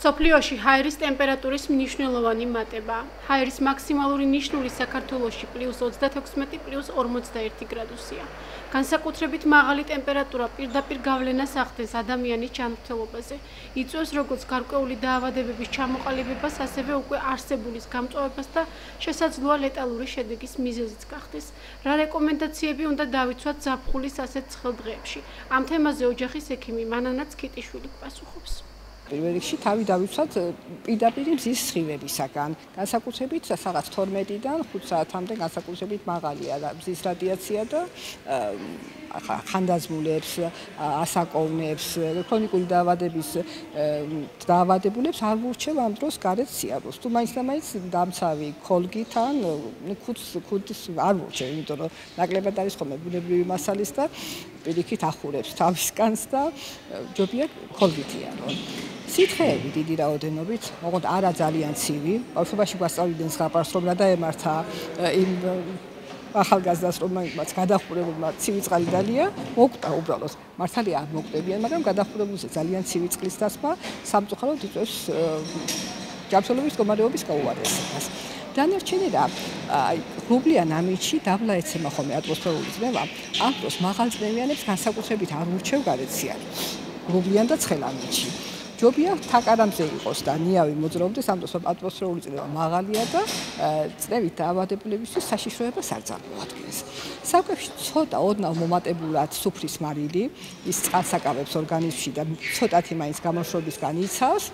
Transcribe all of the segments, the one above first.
სოფლიოში ჰაერის ტემპერატურის მნიშვნელოვანი მატება. ჰაერის მაქსიმალური ნიშნული საქართველოში +36 გრადუსია. განსაკუთრებით მაღალი ტემპერატურა პირდაპირ გავლენას ახდენს ადამიანის ჯანმრთელობაზე. იწვევს როგორც გარკვეული დაავადებების ჩამოყალიბებას, ასევე უკვე არსებულის გამწვავებას და შესაძლოა ლეტალური შედეგის მიზეზიც გახდეს. რა რეკომენდაციები უნდა დავიცვათ ზაფხულის ასეთ ცხელ დღეებში? ამ თემაზე ოჯახის ექიმი მანანაც კიტიშვილი პასუხობს. პირველ რიგში თავი დავიცვათ პირდაპირ მზის სხივებისაგან. განსაკუთრებით სადღაც 12-დან 5 საათამდე განსაკუთრებით მაღალია მზის რადიაცია და ხანდაზმულებს, ასაკოვნებს, ქრონიკული დაავადების დაავადებულებს არ ვურჩევ ამ დროს გარეთ სიაროს. თუ მაინც და მაინც დამცავი ქოლგითან, ნუ ხუთს ხუთს არ ვურჩევ, იმიტომ რომ ნაკლებად არის ხოლმე ბუნებრივი მასალის და პირიქით ახურებს თავისკანს და ჯობია ქოლგითია რომ სითხეები დიდი რაოდენობით, მოკლედ არა ძალიან ცივი. ბავშვობაში გვასწავლიდნენ ზღაპარს რომ რა დაემართა იმ ახალგაზრდას რომ მას გადახურებულმა ცივი წყალი დალია, მოკვდა უბრალოდ. მართალია არ მოკვდებიან, მაგრამ გადახურებულზე ძალიან ცივი წყლის დასმა სამწუხაროდ იწვევს ჯანმრთელობის მდგომარეობის გაუარესებას. დანარჩენი რა, აი, გუბლიან ამიჩი დაბლა ეცემა ხოლმე ატმოსფერული წნევა, ამ დროს მაღალწნევიანებს განსაკუთრებით არ ურჩევ გარეციარი. გუბლიან და ცხელამიჩი. ჯობია თაკარამზე იყოს და ნიავი მოძრაობდეს ამ დროს ატმოსფერული წნევა მაღალია და წნევით დაავადებულებისთვის საშიშროებას არ წარმოადგენს. საკვებში ცოტა ოდნავ მომატებულად სუფრის მარილი ის წყალსაკავებს ორგანიზმში და ცოტათი მაინც გამოშრობისგან იცავს.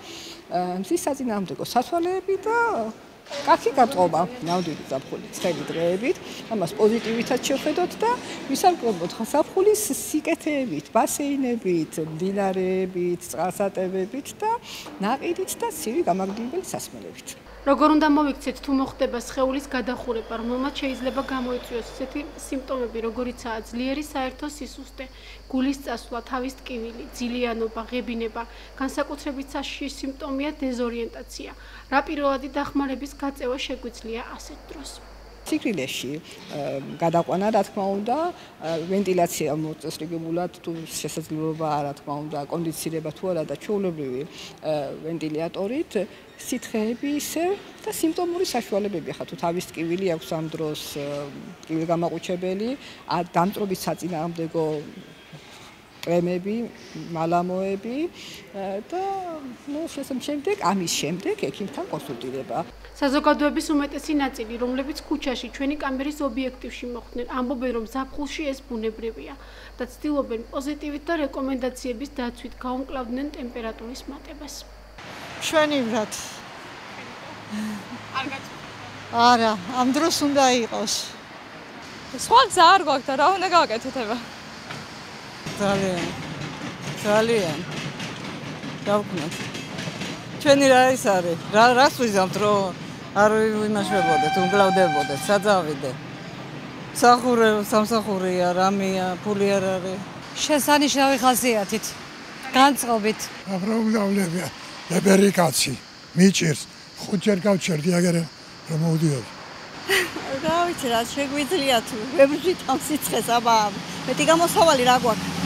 მზის საწინააღმდეგო საშუალებები და კაცი გატყობა ნამდვილი ზაფხული ცხელი დღეებით ამას პოზიტივითაც შევხედოთ და ვისარკვევოთ ზაფხულის სიკეთეებით ბასეინებით მდინარეებით წყალსატევებით და ნაყიდით და ცივი გამაგრდილი სასმელებით როგორ უნდა მოვიქცეთ თუ მოხდება სხეულის გადახურება, რომელმაც შეიძლება გამოიწვიოს ესეთი სიმპტომები, როგორიცაა ძლიერი საერთო სისუსტე, გულის წასვლა, თავის ტკივილი, ძილიანობა, ღებინება, განსაკუთრებით საშიში სიმპტომია დეზორიენტაცია. რა პირველადი დახმარების გაწევა შეგვიძლია ასეთ დროს? სიკრილეში გადაყვანა რა თქმა უნდა ვენტილაცია მოწესრიგებულად თუ შესაძლებლობა რა თქმა უნდა კონდიცირება თუ არა და ჩაოლებრივი ვენტილატორით სითხეები ისე და სიმპტომური საშუალებები ხა თუ თავის ტკივილი აქვს ამ დროს ტკივილი გამაყუჩებელი დამწრობის საწინააღმდეგო კრემები, მალამოები და ნუ შემდეგ ამის შემდეგ ექიმთან კონსულტირება. საზოგადოების უმეტესი ნაწილი, რომლებიც ქუჩაში ჩვენი კამერის ობიექტივში მოხვდნენ, ამბობენ, რომ ზაფხულში ეს ბუნებრივია და ცდილობენ პოზიტივით და რეკომენდაციების დაცვით გაუმკლავდნენ ტემპერატურის მატებას. ჩვენივრად. არ გაწუხებთ? არა, ამ დროს უნდა იყოს. სხვა გზა არ გვაქვს და რა უნდა გავაკეთოთ ება? ძალიან ძალიან. დავკნათ ჩვენი რა ის არის? რა რას ვიზამთ რომ არ ვიმაშვებოდეთ უმგლავდებოდეთ საძავიდე? სახურე სამსახურია რამია ფული არ არის? შესანიშნავი ხასიათით განწყობით. აბრაუმდავლებია ლებერიკაცი მიჭირს. ხუჯერ გავჩერდი აგერე რომ მოვდიოდი. რა ვიცი რა შეგვიძლია თუ ვებრძვით ამ სიცხეს აბა მეტი გამოსავალი რა გვაქვს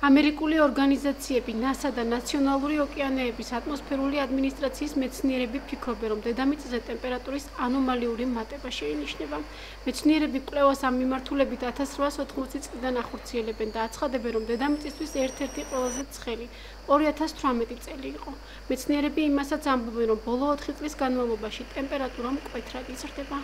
ამერიკული ორგანიზაციები NASA და ნაციონალური ოკეანეების ატმოსფერული ადმინისტრაციის მეცნიერები ფიქრობენ, რომ დედამიწაზე ტემპერატურის ანომალიური მატება შეინიშნება. მეცნიერები კვლევას ამ მიმართულებით 1880 წლიდან ახორციელებენ და აცხადებენ, რომ დედამიწისთვის ერთ-ერთი ყველაზე ცხელი 2018 წელი იყო. მეცნიერები იმასაც ამბობენ, რომ ბოლო 4 წლის განმავლობაში ტემპერატურა მკვეთრად იზრდება.